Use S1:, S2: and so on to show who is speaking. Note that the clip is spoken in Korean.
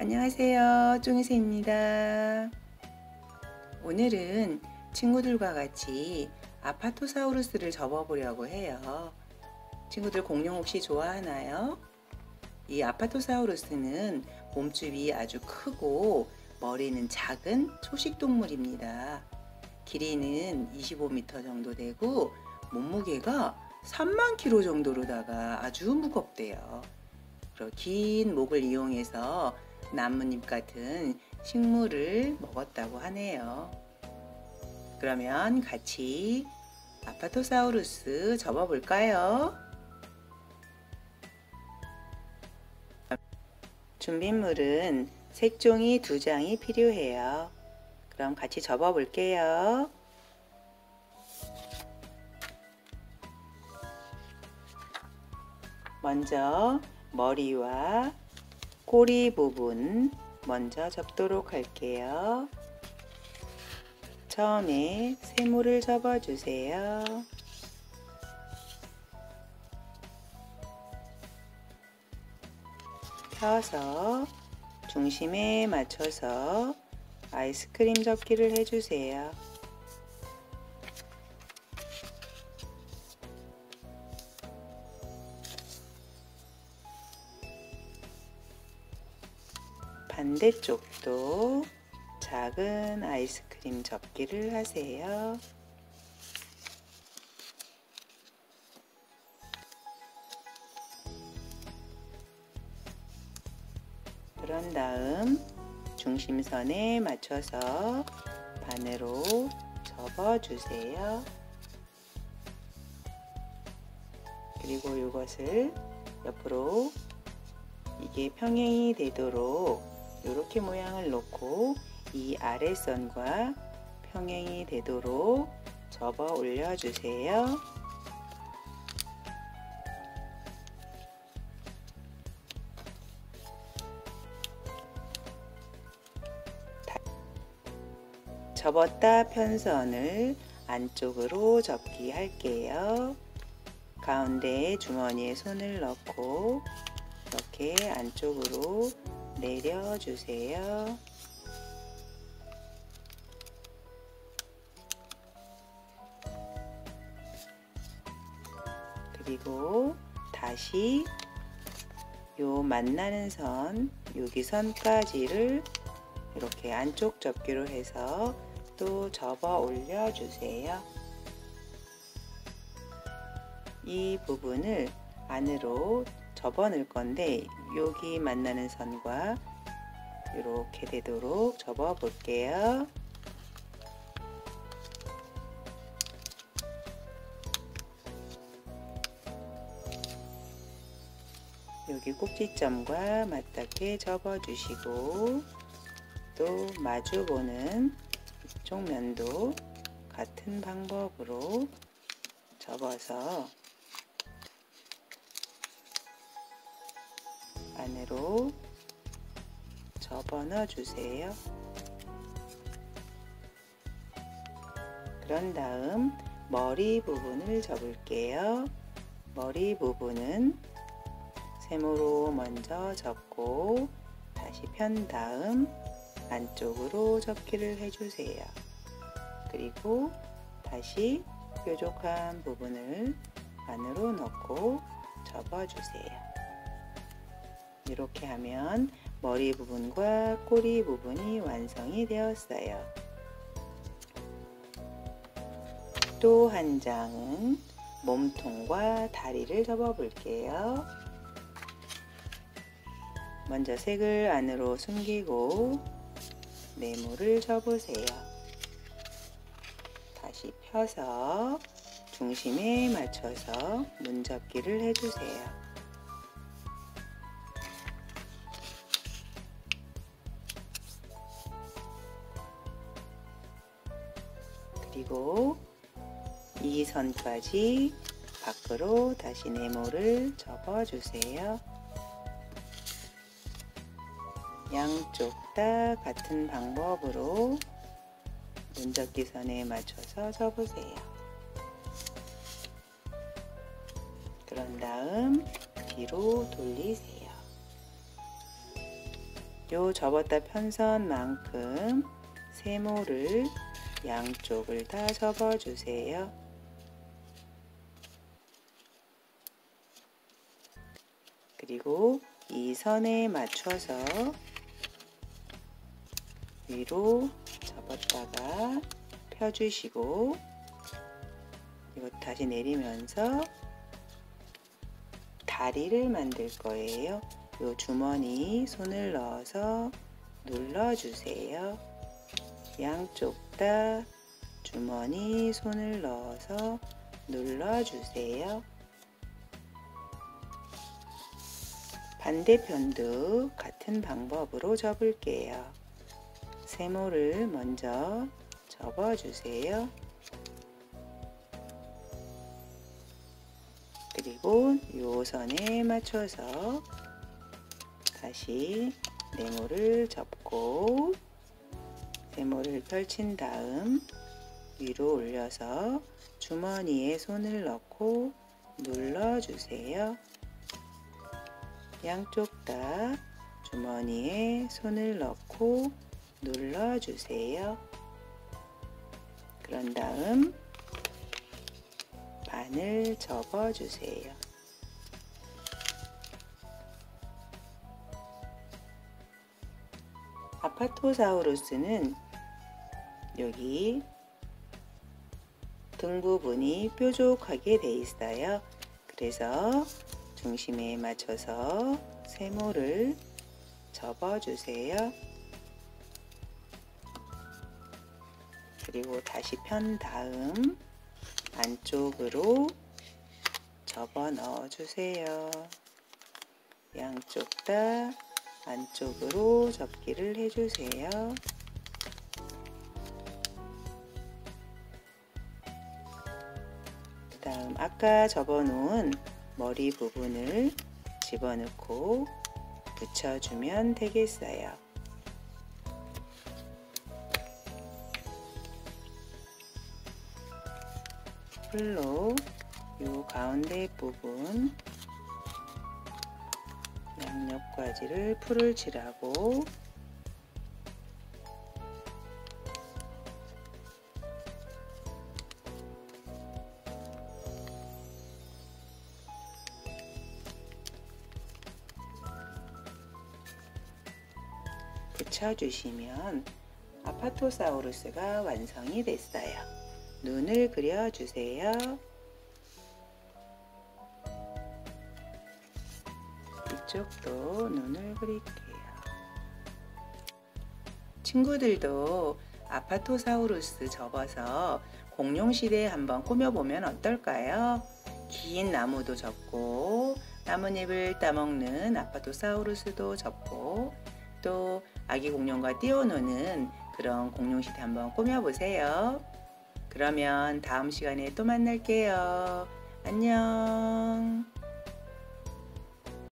S1: 안녕하세요. 쫑이새입니다. 오늘은 친구들과 같이 아파토사우루스를 접어보려고 해요. 친구들 공룡 혹시 좋아하나요? 이 아파토사우루스는 몸집이 아주 크고 머리는 작은 초식 동물입니다. 길이는 25m 정도 되고 몸무게가 3만 킬로 정도로다가 아주 무겁대요. 긴 목을 이용해서 나뭇잎 같은 식물을 먹었다고 하네요. 그러면 같이 아파토사우루스 접어볼까요? 준비물은 색종이 두 장이 필요해요. 그럼 같이 접어볼게요. 먼저 머리와 꼬리 부분 먼저 접도록 할게요. 처음에 세모를 접어주세요. 펴서 중심에 맞춰서 아이스크림 접기를 해주세요. 반대쪽도 작은 아이스크림 접기를 하세요. 그런 다음 중심선에 맞춰서 반으로 접어주세요. 그리고 이것을 옆으로 이게 평행이 되도록 이렇게 모양을 놓고 이 아래선과 평행이 되도록 접어 올려주세요. 접었다 편선을 안쪽으로 접기 할게요. 가운데 주머니에 손을 넣고 이렇게 안쪽으로 내려주세요. 그리고 다시 요 만나는 선, 여기 선까지를 이렇게 안쪽 접기로 해서 또 접어 올려 주세요. 이 부분을 안으로 접어 넣을 건데 여기 만나는 선과 이렇게 되도록 접어 볼게요. 여기 꼭지점과 맞닿게 접어 주시고 또 마주보는 이쪽 면도 같은 방법으로 접어서 안으로 접어 넣어 주세요. 그런 다음 머리 부분을 접을게요. 머리 부분은 세모로 먼저 접고 다시 편 다음 안쪽으로 접기를 해주세요. 그리고 다시 뾰족한 부분을 안으로 넣고 접어주세요. 이렇게 하면 머리 부분과 꼬리 부분이 완성이 되었어요. 또 한 장은 몸통과 다리를 접어 볼게요. 먼저 색을 안으로 숨기고 네모를 접으세요. 다시 펴서 중심에 맞춰서 문접기를 해주세요. 그리고 이 선까지 밖으로 다시 네모를 접어주세요. 양쪽 다 같은 방법으로 문접기 선에 맞춰서 접으세요. 그런 다음 뒤로 돌리세요. 요 접었다 편선만큼 세모를 양쪽을 다 접어주세요. 그리고 이 선에 맞춰서 위로 접었다가 펴주시고 이거 다시 내리면서 다리를 만들 거예요. 요 주머니 손을 넣어서 눌러주세요. 양쪽 다 주머니 손을 넣어서 눌러주세요. 반대편도 같은 방법으로 접을게요. 세모를 먼저 접어주세요. 그리고 요 선에 맞춰서 다시 네모를 접고 세모를 펼친 다음 위로 올려서 주머니에 손을 넣고 눌러주세요. 양쪽 다 주머니에 손을 넣고 눌러주세요. 그런 다음 반을 접어주세요. 아파토사우루스는 여기 등 부분이 뾰족하게 돼 있어요. 그래서 중심에 맞춰서 세모를 접어주세요. 그리고 다시 편 다음 안쪽으로 접어 넣어주세요. 양쪽 다 안쪽으로 접기를 해주세요. 그 다음 아까 접어놓은 머리 부분을 집어넣고 붙여주면 되겠어요. 풀로 요 가운데 부분 양옆과지를 풀을 칠하고 붙여주시면 아파토사우루스가 완성이 됐어요. 눈을 그려주세요. 이쪽도 눈을 그릴게요. 친구들도 아파토사우루스 접어서 공룡시대에 한번 꾸며보면 어떨까요? 긴 나무도 접고 나뭇잎을 따먹는 아파토사우루스도 접고 또 아기 공룡과 뛰어노는 그런 공룡시대 한번 꾸며보세요. 그러면 다음 시간에 또 만날게요. 안녕.